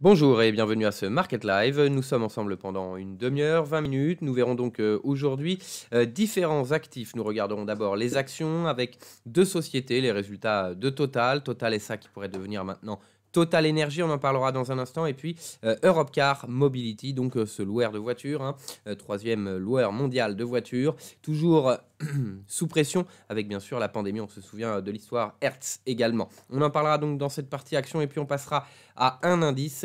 Bonjour et bienvenue à ce Market Live. Nous sommes ensemble pendant une demi-heure, 20 minutes. Nous verrons donc euh, aujourd'hui euh, différents actifs. Nous regarderons d'abord les actions avec deux sociétés, les résultats de Total, Total SA qui pourrait devenir maintenant Total Energy, on en parlera dans un instant. Et puis euh, Europe Car Mobility, donc euh, ce loueur de voitures, hein, euh, troisième loueur mondial de voitures, toujours sous pression avec bien sûr la pandémie. On se souvient de l'histoire Hertz également. On en parlera donc dans cette partie action et puis on passera à un indice.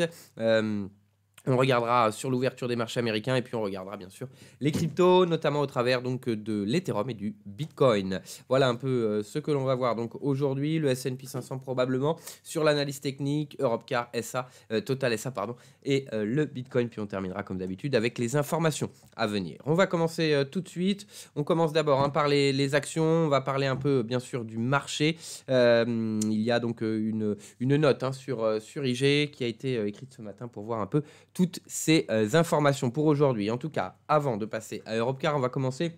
On regardera sur l'ouverture des marchés américains et puis on regardera bien sûr les cryptos, notamment au travers de l'Ethereum et du Bitcoin. Voilà un peu euh, ce que l'on va voir donc aujourd'hui. Le S&P 500 probablement sur l'analyse technique, Europcar SA, euh, Total SA pardon, et euh, le Bitcoin. Puis on terminera comme d'habitude avec les informations à venir. On va commencer tout de suite. On commence d'abord hein, par les, actions. On va parler un peu bien sûr du marché. il y a donc une, une note hein, sur, sur IG qui a été écrite ce matin pour voir un peu toutes ces euh, informations pour aujourd'hui. En tout cas, avant de passer à Europcar, on va commencer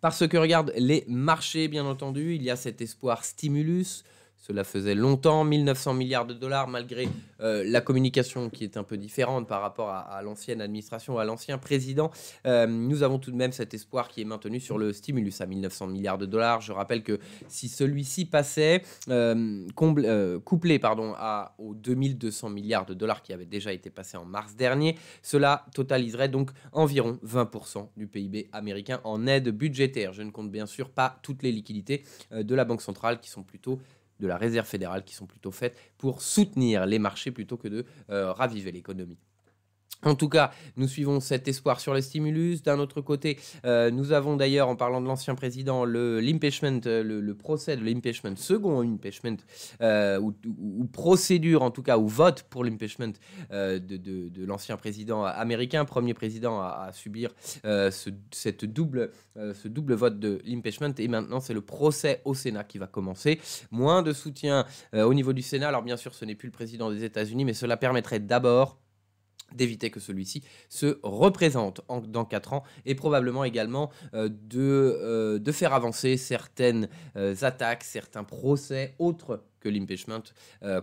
par ce que regardent les marchés, bien entendu. Il y a cet espoir stimulus cela faisait longtemps, 1900 milliards de dollars, malgré euh, la communication qui est un peu différente par rapport à, l'ancienne administration, à l'ancien président. Euh, nous avons tout de même cet espoir qui est maintenu sur le stimulus à 1900 milliards de dollars. Je rappelle que si celui-ci passait, euh, couplé pardon, à, aux 2200 milliards de dollars qui avaient déjà été passés en mars dernier, cela totaliserait donc environ 20% du PIB américain en aide budgétaire. Je ne compte bien sûr pas toutes les liquidités de la Banque centrale qui sont plutôt de la réserve fédérale qui sont plutôt faites pour soutenir les marchés plutôt que de euh, raviver l'économie. En tout cas, nous suivons cet espoir sur les stimulus. D'un autre côté, euh, nous avons d'ailleurs, en parlant de l'ancien président, le l'impeachment, euh, le, procès de l'impeachment, second impeachment, euh, ou, procédure en tout cas, ou vote pour l'impeachment de, l'ancien président américain, premier président à, subir ce, double, ce double vote de l'impeachment. Et maintenant, c'est le procès au Sénat qui va commencer. Moins de soutien au niveau du Sénat. Alors bien sûr, ce n'est plus le président des États-Unis, mais cela permettrait d'abord d'éviter que celui-ci se représente dans 4 ans et probablement également euh, de, euh, de, faire avancer certaines euh, attaques, certains procès autres que l'impeachment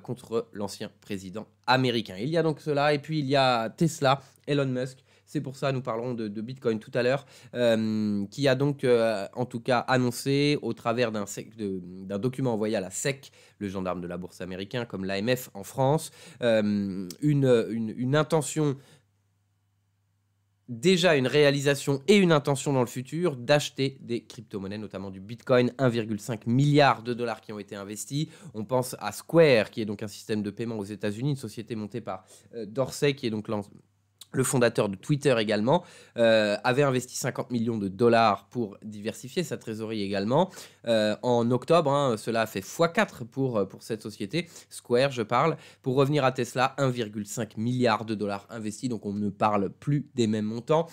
contre l'ancien président américain. Il y a donc cela et puis il y a Tesla, Elon Musk c'est pour ça nous parlerons de, Bitcoin tout à l'heure, euh, qui a donc euh, en tout cas annoncé au travers d'un document envoyé à la SEC, le gendarme de la bourse américain, comme l'AMF en France, euh, une, intention déjà une réalisation et une intention dans le futur d'acheter des crypto-monnaies, notamment du Bitcoin, 1,5 milliard de dollars qui ont été investis. On pense à Square, qui est donc un système de paiement aux États-Unis, une société montée par Dorsey, qui est donc le fondateur de Twitter également, euh, avait investi 50 millions de dollars pour diversifier sa trésorerie également. Euh, en octobre, hein, cela a fait x4 pour, euh, pour cette société, Square je parle. Pour revenir à Tesla, 1,5 milliard de dollars investis, donc on ne parle plus des mêmes montants.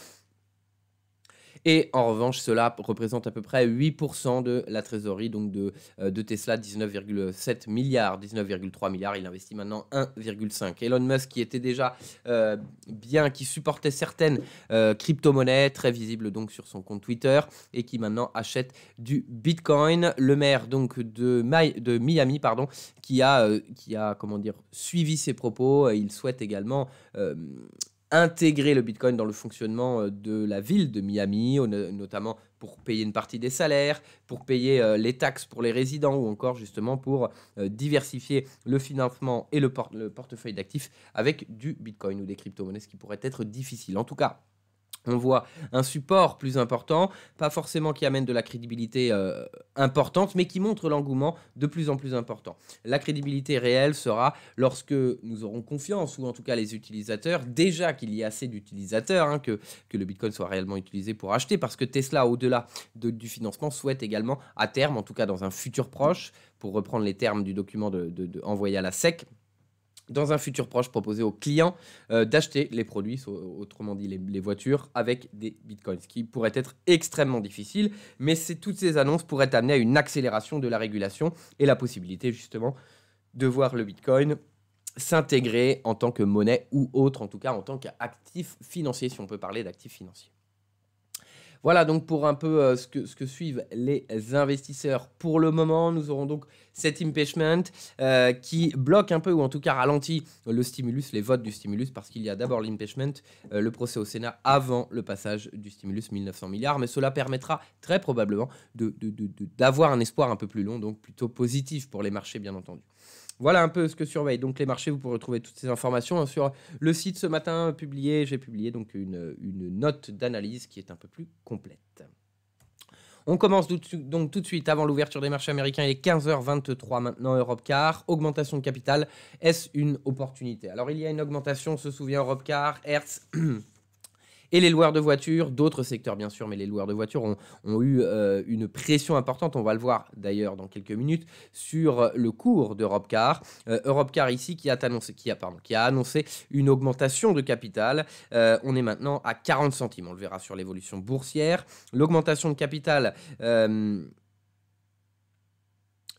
Et en revanche, cela représente à peu près 8% de la trésorerie donc de, euh, Tesla, 19,7 milliards, 19,3 milliards. Il investit maintenant 1,5. Elon Musk, qui était déjà euh, bien, qui supportait certaines euh, crypto-monnaies, très visibles donc sur son compte Twitter, et qui maintenant achète du Bitcoin. Le maire donc de, de Miami, pardon, qui a, qui a comment dire, suivi ses propos. Il souhaite également intégrer le Bitcoin dans le fonctionnement euh, de la ville de Miami, notamment pour payer une partie des salaires, pour payer euh, les taxes pour les résidents ou encore justement pour euh, diversifier le financement et le, le portefeuille d'actifs avec du Bitcoin ou des crypto-monnaies, ce qui pourrait être difficile. En tout cas, on voit un support plus important, pas forcément qui amène de la crédibilité euh, importante, mais qui montre l'engouement de plus en plus important. La crédibilité réelle sera lorsque nous aurons confiance, ou en tout cas les utilisateurs, déjà qu'il y ait assez d'utilisateurs, hein, que, que le Bitcoin soit réellement utilisé pour acheter, parce que Tesla, au-delà du financement, souhaite également, à terme, en tout cas dans un futur proche, pour reprendre les termes du document envoyé à la SEC, dans un futur proche, proposer aux clients euh, d'acheter les produits, autrement dit les, voitures, avec des bitcoins, ce qui pourrait être extrêmement difficile, mais toutes ces annonces pourraient amener à une accélération de la régulation et la possibilité justement de voir le bitcoin s'intégrer en tant que monnaie ou autre, en tout cas en tant qu'actif financier, si on peut parler d'actifs financiers. Voilà donc pour un peu euh, ce, que, suivent les investisseurs pour le moment. Nous aurons donc cet impeachment euh, qui bloque un peu ou en tout cas ralentit le stimulus, les votes du stimulus parce qu'il y a d'abord l'impeachment, euh, le procès au Sénat avant le passage du stimulus 1900 milliards. Mais cela permettra très probablement d'avoir un espoir un peu plus long, donc plutôt positif pour les marchés bien entendu. Voilà un peu ce que surveille donc les marchés. Vous pourrez retrouver toutes ces informations hein, sur le site ce matin publié. J'ai publié une, note d'analyse qui est un peu plus complète. On commence donc tout de suite avant l'ouverture des marchés américains. Il est 15h23 maintenant, Europe Car. Augmentation de capital. Est-ce une opportunité? Alors il y a une augmentation, on se souvient, Europe Car, Hertz. Et les loueurs de voitures, d'autres secteurs bien sûr, mais les loueurs de voitures ont, eu euh, une pression importante, on va le voir d'ailleurs dans quelques minutes, sur le cours d'Europecar. Euh, Europcar ici qui a, annoncé, qui, a, qui a annoncé une augmentation de capital. Euh, on est maintenant à 40 centimes, on le verra sur l'évolution boursière. L'augmentation de capital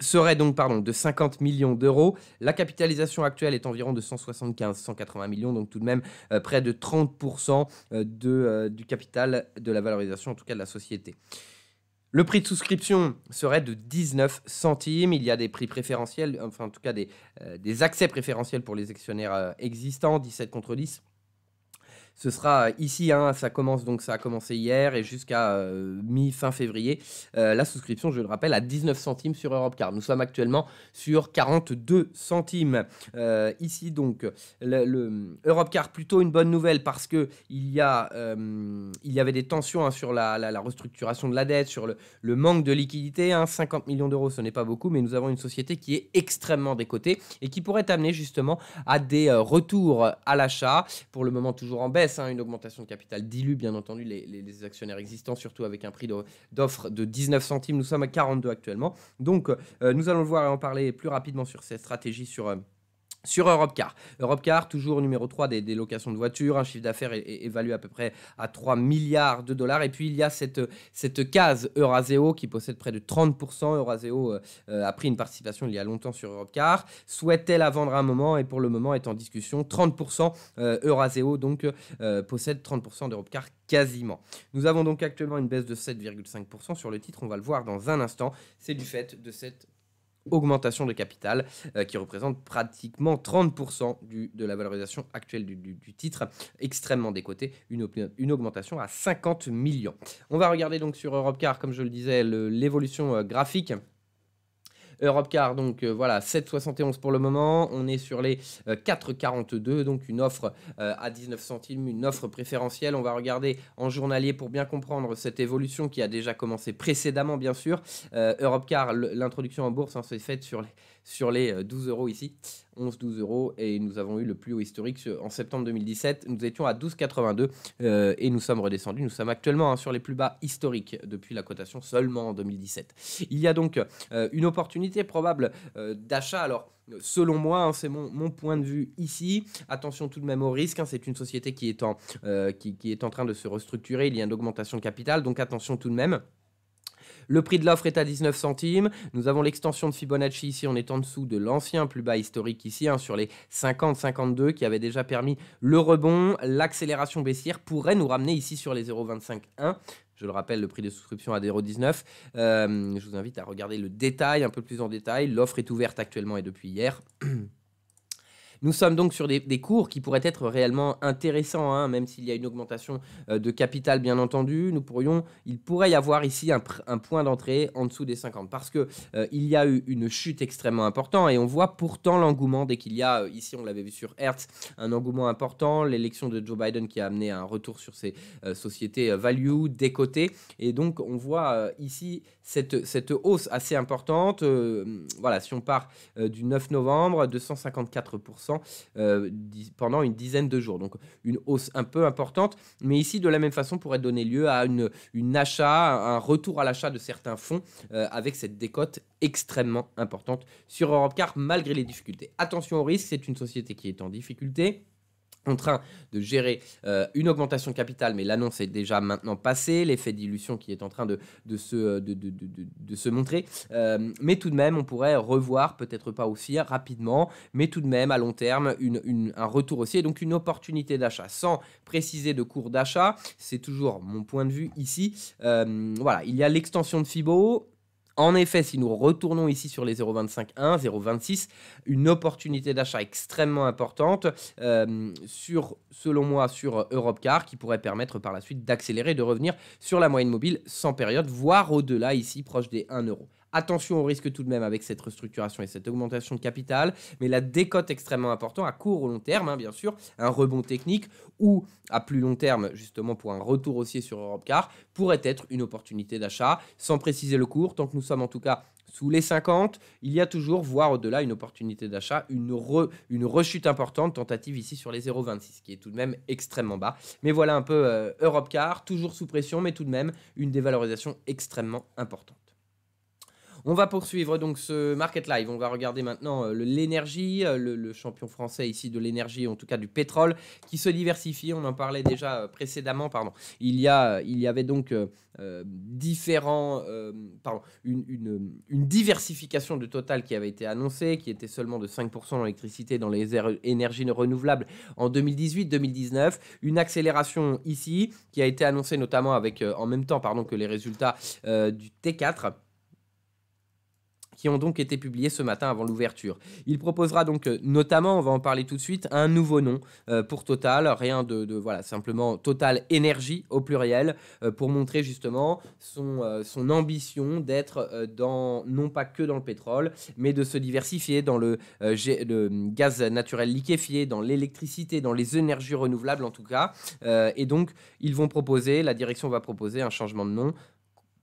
serait donc pardon, de 50 millions d'euros. La capitalisation actuelle est environ de 175-180 millions, donc tout de même euh, près de 30% euh, de, euh, du capital de la valorisation, en tout cas de la société. Le prix de souscription serait de 19 centimes. Il y a des prix préférentiels, enfin en tout cas des, des accès préférentiels pour les actionnaires existants, 17 contre 10. Ce sera ici, hein, ça commence donc ça a commencé hier et jusqu'à euh, mi-fin février. Euh, la souscription, je le rappelle, à 19 centimes sur Europcar. Nous sommes actuellement sur 42 centimes. Euh, ici donc, le, Europcar plutôt une bonne nouvelle parce que il y, a, il y avait des tensions hein, sur la, restructuration de la dette, sur le, manque de liquidité. 50 hein. millions d'euros, ce n'est pas beaucoup, mais nous avons une société qui est extrêmement décotée et qui pourrait amener justement à des retours à l'achat. Pour le moment, toujours en baisse Hein, une augmentation de capital dilue bien entendu les, actionnaires existants, surtout avec un prix d'offre de, 19 centimes. Nous sommes à 42 actuellement. Donc euh, nous allons le voir et en parler plus rapidement sur cette stratégie sur... Sur Europcar. Europcar, toujours numéro 3 des, locations de voitures, un chiffre d'affaires évalué à peu près à 3 milliards de dollars. Et puis il y a cette, cette case Euraseo qui possède près de 30%. Euraseo euh, a pris une participation il y a longtemps sur Europcar. Souhaite-t-elle la vendre à un moment et pour le moment est en discussion. 30% euh, Euraseo donc euh, possède 30% d'Europcar quasiment. Nous avons donc actuellement une baisse de 7,5% sur le titre. On va le voir dans un instant. C'est du fait de cette augmentation de capital euh, qui représente pratiquement 30% du, de la valorisation actuelle du, titre, extrêmement décoté, une, augmentation à 50 millions. On va regarder donc sur Europcar, comme je le disais, l'évolution euh, graphique. Europcar, donc euh, voilà, 7,71 pour le moment. On est sur les 4,42, euh, donc une offre euh, à 19 centimes, une offre préférentielle. On va regarder en journalier pour bien comprendre cette évolution qui a déjà commencé précédemment, bien sûr. Europcar, l'introduction en bourse, hein, s'est faite sur les sur les 12 euh, euros ici, 11-12 euros, et nous avons eu le plus haut historique en septembre 2017. Nous étions à 12,82 euh, et nous sommes redescendus. Nous sommes actuellement hein, sur les plus bas historiques depuis la cotation seulement en 2017. Il y a donc euh, une opportunité probable d'achat. Alors, selon moi, hein, c'est mon, point de vue ici. Attention tout de même au risque. Hein, c'est une société qui est, en, qui, qui est en train de se restructurer. Il y a une augmentation de capital, donc attention tout de même. Le prix de l'offre est à 19 centimes. Nous avons l'extension de Fibonacci ici, on est en dessous de l'ancien plus bas historique ici, hein, sur les 50-52 qui avait déjà permis le rebond. L'accélération baissière pourrait nous ramener ici sur les 0,25-1. Je le rappelle, le prix de souscription à 0,19. Euh, je vous invite à regarder le détail, un peu plus en détail. L'offre est ouverte actuellement et depuis hier. Nous sommes donc sur des, cours qui pourraient être réellement intéressants, hein, même s'il y a une augmentation euh, de capital, bien entendu. Nous pourrions, il pourrait y avoir ici un, point d'entrée en dessous des 50 parce que euh, il y a eu une chute extrêmement importante et on voit pourtant l'engouement dès qu'il y a, euh, ici on l'avait vu sur Hertz, un engouement important, l'élection de Joe Biden qui a amené un retour sur ces sociétés value décotées. Et donc on voit ici cette, cette hausse assez importante. voilà, si on part du 9 novembre, 254%. Euh, pendant une dizaine de jours. Donc une hausse un peu importante, mais ici de la même façon pourrait donner lieu à une, achat, un retour à l'achat de certains fonds euh, avec cette décote extrêmement importante sur Europcar malgré les difficultés. Attention au risque, c'est une société qui est en difficulté en train de gérer euh, une augmentation de capital, mais l'annonce est déjà maintenant passée, l'effet dilution qui est en train de, de, se, montrer. Euh, mais tout de même, on pourrait revoir, peut-être pas aussi rapidement, mais tout de même à long terme, un retour aussi, et donc une opportunité d'achat. Sans préciser de cours d'achat, c'est toujours mon point de vue ici. Euh, voilà, il y a l'extension de FIBO, en effet, si nous retournons ici sur les 0,25,1, 0,26, une opportunité d'achat extrêmement importante euh, selon moi, sur Europcar qui pourrait permettre par la suite d'accélérer, de revenir sur la moyenne mobile sans période, voire au-delà ici, proche des 1 euro. Attention au risque tout de même avec cette restructuration et cette augmentation de capital, mais la décote extrêmement importante à court ou long terme, hein, bien sûr, un rebond technique ou à plus long terme, justement pour un retour haussier sur Europcar, pourrait être une opportunité d'achat, sans préciser le cours, tant que nous sommes en tout cas sous les 50, il y a toujours, voire au-delà, une opportunité d'achat, une, rechute importante, tentative ici sur les 0,26, qui est tout de même extrêmement bas. Mais voilà un peu euh, Europcar, toujours sous pression, mais tout de même une dévalorisation extrêmement importante. On va poursuivre donc ce Market Live. On va regarder maintenant euh, l'énergie, euh, le, champion français ici de l'énergie, en tout cas du pétrole, qui se diversifie. On en parlait déjà euh, précédemment. Pardon. Il y, a, il y avait donc différents, pardon, une, diversification de Total qui avait été annoncée, qui était seulement de 5% dans l'électricité dans les énergies renouvelables en 2018-2019. Une accélération ici qui a été annoncée notamment avec, en même temps pardon, que les résultats du T4 qui ont donc été publiés ce matin avant l'ouverture. Il proposera donc euh, notamment, on va en parler tout de suite, un nouveau nom euh, pour Total, rien de, voilà, simplement Total Énergie au pluriel, euh, pour montrer justement son, ambition d'être dans, non pas que dans le pétrole, mais de se diversifier dans le gaz naturel liquéfié, dans l'électricité, dans les énergies renouvelables en tout cas. et donc, ils vont proposer, la direction va proposer un changement de nom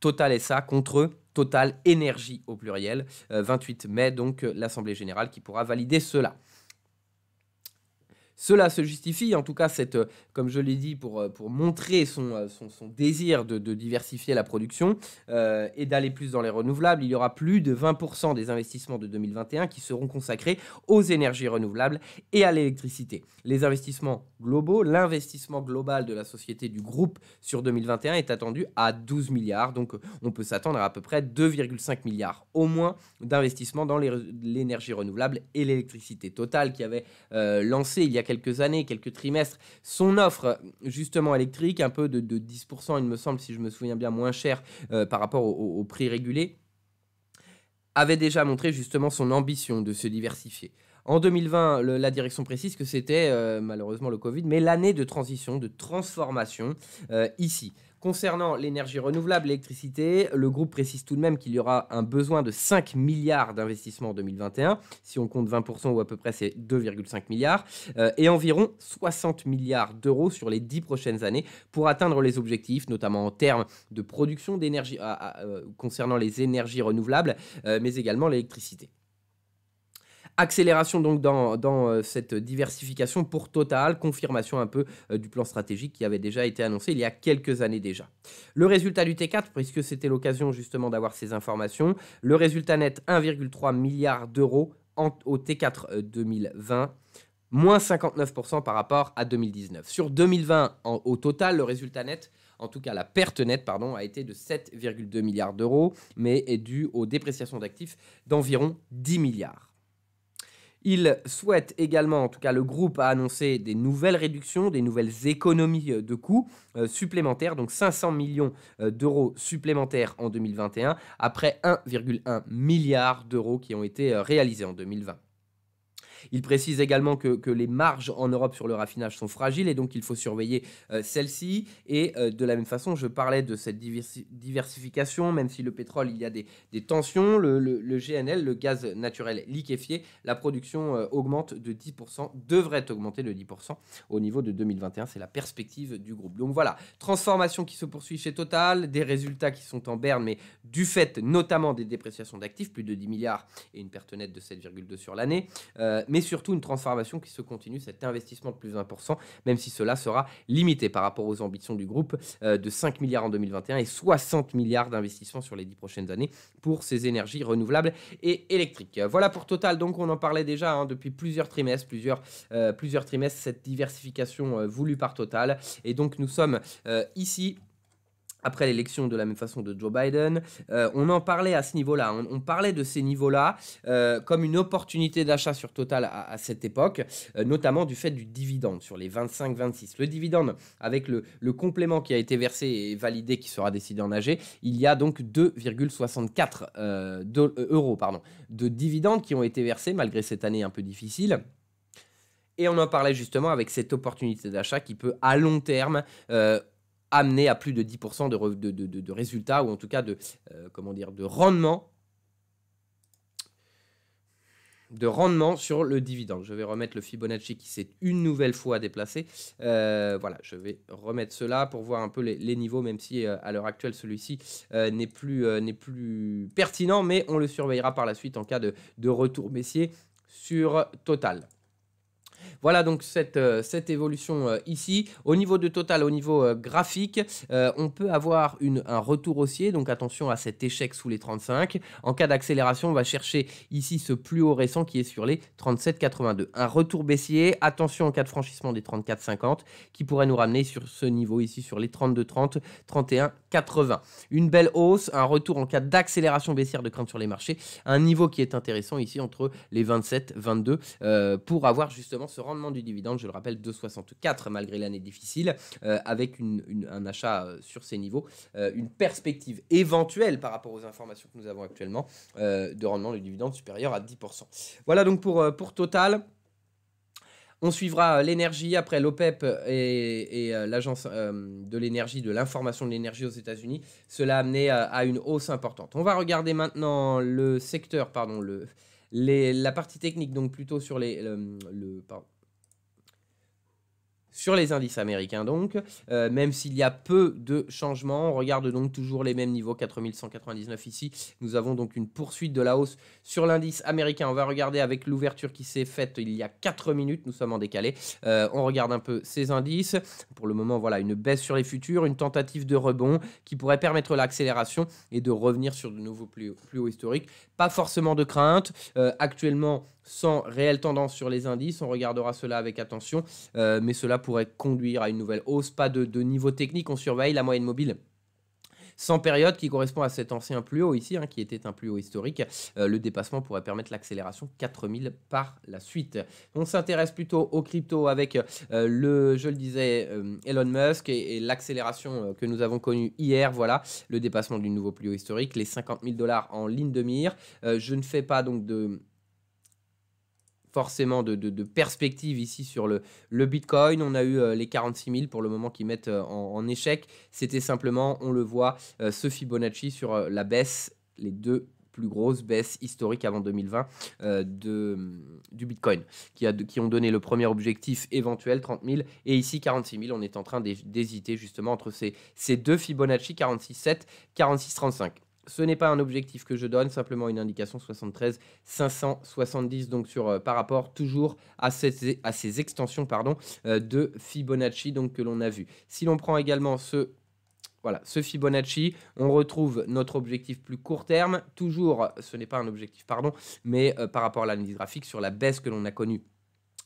Total SA contre Total Énergie au pluriel. 28 euh, mai, donc euh, l'Assemblée générale qui pourra valider cela. Cela se justifie, en tout cas, cette, euh, comme je l'ai dit, pour, euh, pour montrer son, euh, son, désir de, diversifier la production et d'aller plus dans les renouvelables. Il y aura plus de 20% des investissements de 2021 qui seront consacrés aux énergies renouvelables et à l'électricité. Les investissements globaux, l'investissement global de la société du groupe sur 2021 est attendu à 12 milliards. Donc, on peut s'attendre à à peu près 2,5 milliards au moins d'investissements dans l'énergie renouvelable et l'électricité. totale qui avait lancé il y a quelques années, quelques trimestres, son offre justement électrique, un peu de, 10%, il me semble, si je me souviens bien, moins cher euh, par rapport au, prix régulé, avait déjà montré justement son ambition de se diversifier. En 2020, la direction précise que c'était euh, malheureusement le Covid, mais l'année de transition, de transformation euh, ici. Concernant l'énergie renouvelable, l'électricité, le groupe précise tout de même qu'il y aura un besoin de 5 milliards d'investissements en 2021. Si on compte 20% ou à peu près, c'est 2,5 milliards. Euh, et environ 60 milliards d'euros sur les 10 prochaines années pour atteindre les objectifs, notamment en termes de production d'énergie euh, concernant les énergies renouvelables, euh, mais également l'électricité. Accélération donc dans, euh, cette diversification pour Total, confirmation un peu euh, du plan stratégique qui avait déjà été annoncé il y a quelques années déjà. Le résultat du T4, puisque c'était l'occasion justement d'avoir ces informations, le résultat net 1,3 milliard d'euros au T4 2020 euh, moins 59% par rapport à 2019. Sur 2020, au total, le résultat net, en tout cas la perte nette, pardon, a été de 7,2 milliards d'euros, mais est dû aux dépréciations d'actifs d'environ 10 milliards. Il souhaite également, en tout cas le groupe a annoncé des nouvelles réductions, des nouvelles économies euh, de coûts euh, supplémentaires, donc 500 millions euh, d'euros supplémentaires en 2021, après 1,1 milliard d'euros qui ont été réalisés en 2020. Il précise également que, les marges en Europe sur le raffinage sont fragiles et donc il faut surveiller euh, celles-ci. Et euh, de la même façon, je parlais de cette diversification, même si le pétrole, il y a des, tensions, le, GNL, le gaz naturel liquéfié, la production euh, augmente de 10%, devrait augmenter de 10% au niveau de 2021. C'est la perspective du groupe. Donc voilà, transformation qui se poursuit chez Total, des résultats qui sont en berne, mais du fait notamment des dépréciations d'actifs, plus de 10 milliards et une perte nette de 7,2 sur l'année mais surtout une transformation qui se continue, cet investissement de plus de 1%, même si cela sera limité par rapport aux ambitions du groupe de 5 milliards en 2021 et 60 milliards d'investissements sur les 10 prochaines années pour ces énergies renouvelables et électriques. Voilà pour Total, donc on en parlait déjà hein, depuis plusieurs trimestres, plusieurs, plusieurs trimestres, cette diversification voulue par Total. Et donc nous sommes ici après l'élection de la même façon de Joe Biden. Euh, on en parlait à ce niveau-là, on, parlait de ces niveaux-là euh, comme une opportunité d'achat sur Total à, cette époque, euh, notamment du fait du dividende sur les 25-26. Le dividende, avec le, complément qui a été versé et validé, qui sera décidé en AG, il y a donc 2,64 euros pardon, de dividendes qui ont été versés malgré cette année un peu difficile. Et on en parlait justement avec cette opportunité d'achat qui peut à long terme amener à plus de 10% de, de, de, résultats, ou en tout cas de, euh, comment dire, de rendement de rendement sur le dividende. Je vais remettre le Fibonacci qui s'est une nouvelle fois déplacé. Euh, voilà, je vais remettre cela pour voir un peu les, niveaux, même si euh, à l'heure actuelle celui-ci n'est plus, plus pertinent, mais on le surveillera par la suite en cas de, de retour baissier sur Total. Voilà donc cette, euh, évolution euh, ici. Au niveau de total, au niveau euh, graphique, on peut avoir un retour haussier. Donc attention à cet échec sous les 35. En cas d'accélération, on va chercher ici ce plus haut récent qui est sur les 37,82. Un retour baissier. Attention en cas de franchissement des 34,50 qui pourrait nous ramener sur ce niveau ici sur les 32,30, 31,80. Une belle hausse, un retour en cas d'accélération baissière de crainte sur les marchés. Un niveau qui est intéressant ici entre les 27, 22 pour avoir justement ce rendement du dividende, je le rappelle, 2,64 malgré l'année difficile, euh, avec un achat euh, sur ces niveaux, euh, une perspective éventuelle par rapport aux informations que nous avons actuellement de rendement du dividende supérieur à 10%. Voilà donc pour Total. On suivra l'énergie après l'OPEP et, l'agence de l'énergie, de l'information de l'énergie aux États-Unis. Cela a amené à, une hausse importante. On va regarder maintenant le secteur, pardon, la partie technique, donc plutôt sur les, le, sur les indices américains donc, euh, même s'il y a peu de changements, on regarde donc toujours les mêmes niveaux, 4199 ici, nous avons donc une poursuite de la hausse sur l'indice américain, on va regarder avec l'ouverture qui s'est faite il y a 4 minutes, nous sommes en décalé, euh, on regarde un peu ces indices, pour le moment voilà une baisse sur les futurs, une tentative de rebond qui pourrait permettre l'accélération et de revenir sur de nouveaux plus, hauts historiques, pas forcément de crainte, euh, actuellement sans réelle tendance sur les indices. On regardera cela avec attention, euh, mais cela pourrait conduire à une nouvelle hausse. Pas de, niveau technique, on surveille la moyenne mobile sans période qui correspond à cet ancien plus haut ici, hein, qui était un plus haut historique. Euh, le dépassement pourrait permettre l'accélération 4000 par la suite. On s'intéresse plutôt aux crypto avec euh, le, je le disais, Elon Musk et, l'accélération que nous avons connue hier. Voilà, le dépassement du nouveau plus haut historique, les 50 000 dollars en ligne de mire. je ne fais pas donc de forcément de, de, perspective ici sur le, le Bitcoin. On a eu euh, les 46 000 pour le moment qui mettent euh, en, échec. C'était simplement, on le voit, euh, ce Fibonacci sur la baisse, les deux plus grosses baisses historiques avant 2020 de, du Bitcoin, qui, a, qui ont donné le premier objectif éventuel, 30 000, et ici 46 000. On est en train d'hésiter justement entre ces, ces deux Fibonacci, 46,7, 46,35. Ce n'est pas un objectif que je donne, simplement une indication 73 570 donc sur euh, par rapport toujours à ces, extensions euh, de Fibonacci donc que l'on a vu. Si l'on prend également ce voilà, ce Fibonacci, on retrouve notre objectif plus court terme. Toujours, ce n'est pas un objectif, pardon, mais euh, par rapport à l'analyse graphique sur la baisse que l'on a connue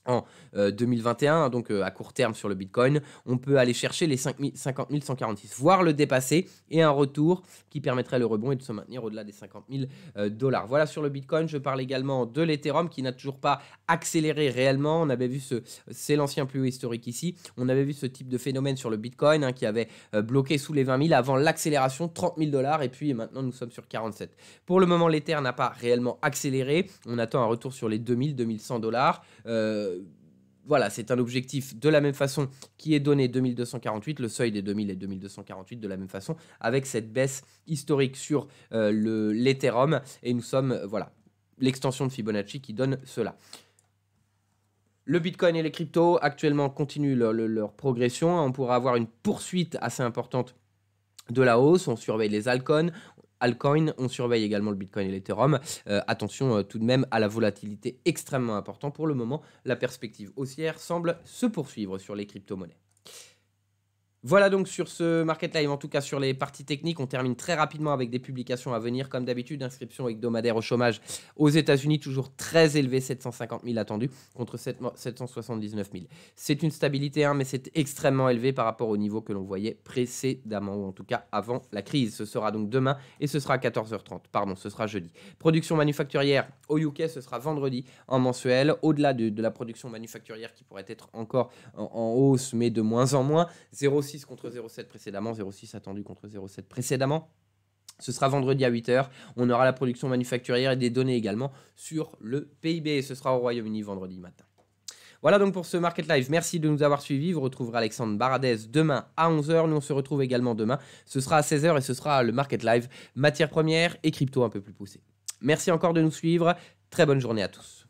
en 2021, euh, donc euh, à court terme sur le Bitcoin, on peut aller chercher les 50 146, voire le dépasser, et un retour qui permettrait le rebond et de se maintenir au-delà des 50 000 euh, dollars. Voilà sur le Bitcoin, je parle également de l'Ethereum qui n'a toujours pas accéléré réellement. On avait vu ce, c'est l'ancien plus haut historique ici, on avait vu ce type de phénomène sur le Bitcoin hein, qui avait bloqué sous les 20 000 avant l'accélération, 30 000 dollars, et puis maintenant nous sommes sur 47. Pour le moment, l'Ether n'a pas réellement accéléré, on attend un retour sur les 2000, 2100 dollars voilà, c'est un objectif de la même façon qui est donné 2248, le seuil des 2000 et 2248 de la même façon, avec cette baisse historique sur euh, l'Ethereum. Et nous sommes, euh, voilà, l'extension de Fibonacci qui donne cela. Le Bitcoin et les cryptos actuellement continuent leur, progression. On pourra avoir une poursuite assez importante de la hausse. On surveille les altcoins, altcoins. On surveille également le Bitcoin et l'Ethereum. attention tout de même à la volatilité extrêmement importante. Pour le moment, la perspective haussière semble se poursuivre sur les crypto-monnaies. Voilà donc sur ce Market Live, en tout cas sur les parties techniques. On termine très rapidement avec des publications à venir. Comme d'habitude, inscription hebdomadaire au chômage aux États-Unis, toujours très élevé, 750 000 attendus contre 779 000. C'est une stabilité, hein, mais c'est extrêmement élevé par rapport au niveau que l'on voyait précédemment, ou en tout cas avant la crise. Ce sera donc demain et ce sera à 14h30. Pardon, ce sera jeudi. Production manufacturière au UK, ce sera vendredi en mensuel. Au-delà de, la production manufacturière qui pourrait être encore en, en hausse, mais de moins en moins. 0,6 contre 0,7 précédemment, 0,6 attendu contre 0,7 précédemment. Ce sera vendredi à 8h. On aura la production manufacturière et des données également sur le PIB. Ce sera au Royaume-Uni vendredi matin. Voilà donc pour ce Market Live. Merci de nous avoir suivis. Vous retrouverez Alexandre Baradez demain à 11h. Nous, on se retrouve également demain. Ce sera à 16h et ce sera le Market Live matières premières et crypto un peu plus poussé. Merci encore de nous suivre. Très bonne journée à tous.